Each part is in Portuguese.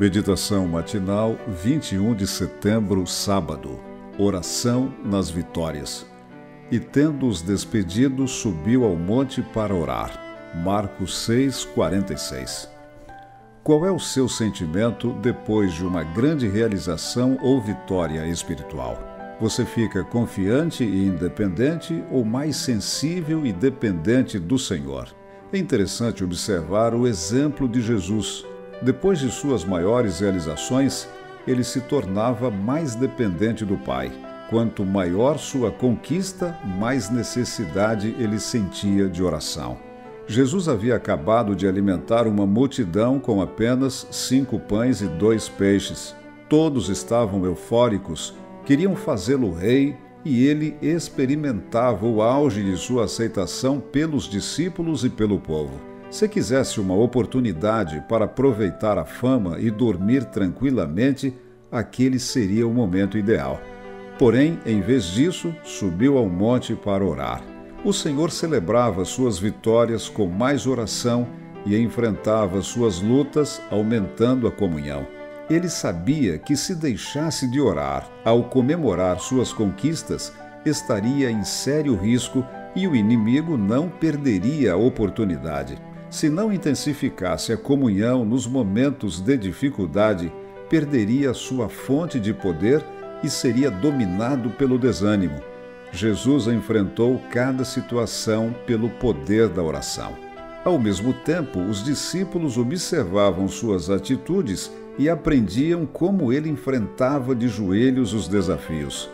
Meditação matinal, 21 de setembro, sábado. Oração nas vitórias. E tendo-os despedido, subiu ao monte para orar. Marcos 6, 46. Qual é o seu sentimento depois de uma grande realização ou vitória espiritual? Você fica confiante e independente ou mais sensível e dependente do Senhor? É interessante observar o exemplo de Jesus depois de suas maiores realizações, ele se tornava mais dependente do Pai. Quanto maior sua conquista, mais necessidade ele sentia de oração. Jesus havia acabado de alimentar uma multidão com apenas cinco pães e dois peixes. Todos estavam eufóricos, queriam fazê-lo rei e ele experimentava o auge de sua aceitação pelos discípulos e pelo povo. Se quisesse uma oportunidade para aproveitar a fama e dormir tranquilamente, aquele seria o momento ideal. Porém, em vez disso, subiu ao monte para orar. O Senhor celebrava suas vitórias com mais oração e enfrentava suas lutas, aumentando a comunhão. Ele sabia que se deixasse de orar ao comemorar suas conquistas, estaria em sério risco e o inimigo não perderia a oportunidade. Se não intensificasse a comunhão nos momentos de dificuldade, perderia sua fonte de poder e seria dominado pelo desânimo. Jesus enfrentou cada situação pelo poder da oração. Ao mesmo tempo, os discípulos observavam suas atitudes e aprendiam como ele enfrentava de joelhos os desafios.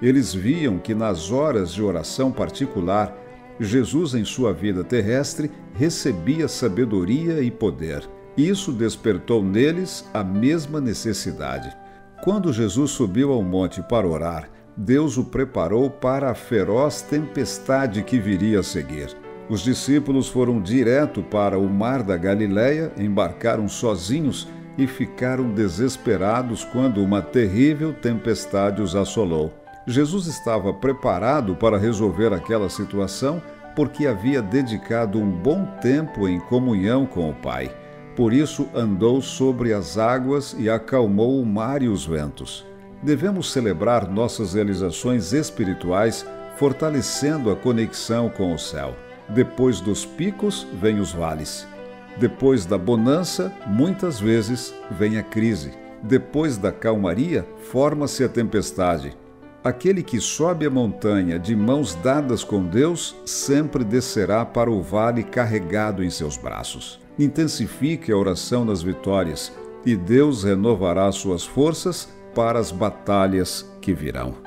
Eles viam que nas horas de oração particular, Jesus, em sua vida terrestre, recebia sabedoria e poder. Isso despertou neles a mesma necessidade. Quando Jesus subiu ao monte para orar, Deus o preparou para a feroz tempestade que viria a seguir. Os discípulos foram direto para o mar da Galileia, embarcaram sozinhos e ficaram desesperados quando uma terrível tempestade os assolou. Jesus estava preparado para resolver aquela situação porque havia dedicado um bom tempo em comunhão com o Pai. Por isso andou sobre as águas e acalmou o mar e os ventos. Devemos celebrar nossas realizações espirituais, fortalecendo a conexão com o céu. Depois dos picos, vem os vales. Depois da bonança, muitas vezes, vem a crise. Depois da calmaria, forma-se a tempestade. Aquele que sobe a montanha de mãos dadas com Deus sempre descerá para o vale carregado em seus braços. Intensifique a oração nas vitórias e Deus renovará suas forças para as batalhas que virão.